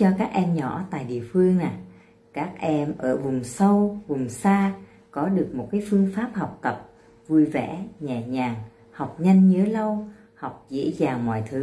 cho các em nhỏ tại địa phương nè. Các em ở vùng sâu, vùng xa có được một cái phương pháp học tập vui vẻ, nhẹ nhàng, học nhanh nhớ lâu, học dễ dàng mọi thứ.